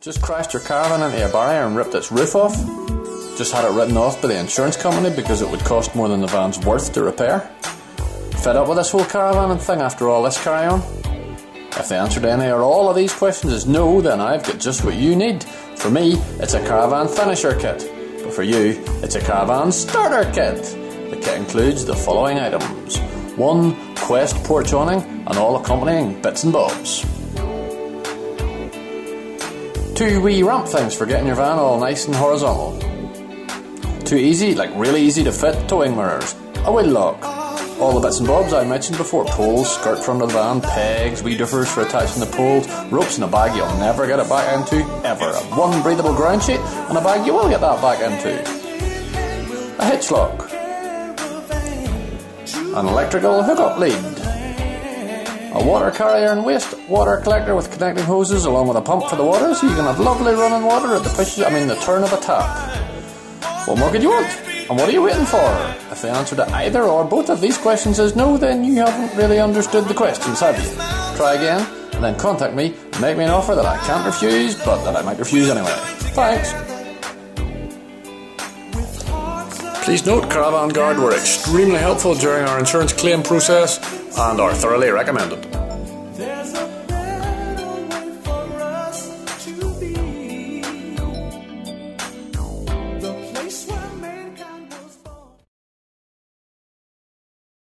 Just crashed your caravan into a barrier and ripped its roof off? Just had it written off by the insurance company because it would cost more than the van's worth to repair? Fed up with this whole caravan and thing after all this carry on? If the answer to any or all of these questions is no, then I've got just what you need. For me, it's a caravan finisher kit. But for you, it's a caravan starter kit. The kit includes the following items. One Quest porch awning and all accompanying bits and bobs two wee ramp things for getting your van all nice and horizontal. Two easy, like really easy to fit towing mirrors. A wheel lock. All the bits and bobs I mentioned before poles, skirt front of the van, pegs, wee duffers for attaching the poles, ropes in a bag you'll never get it back into, ever. One breathable ground sheet and a bag you will get that back into. A hitch lock. An electrical hookup lead a water carrier and waste water collector with connecting hoses along with a pump for the water so you can have lovely running water at the push I mean the turn of a tap. What more could you want? And what are you waiting for? If the answer to either or both of these questions is no, then you haven't really understood the questions, have you? Try again, and then contact me and make me an offer that I can't refuse, but that I might refuse anyway. Thanks. Please note Caravan Guard were extremely helpful during our insurance claim process and are thoroughly recommended.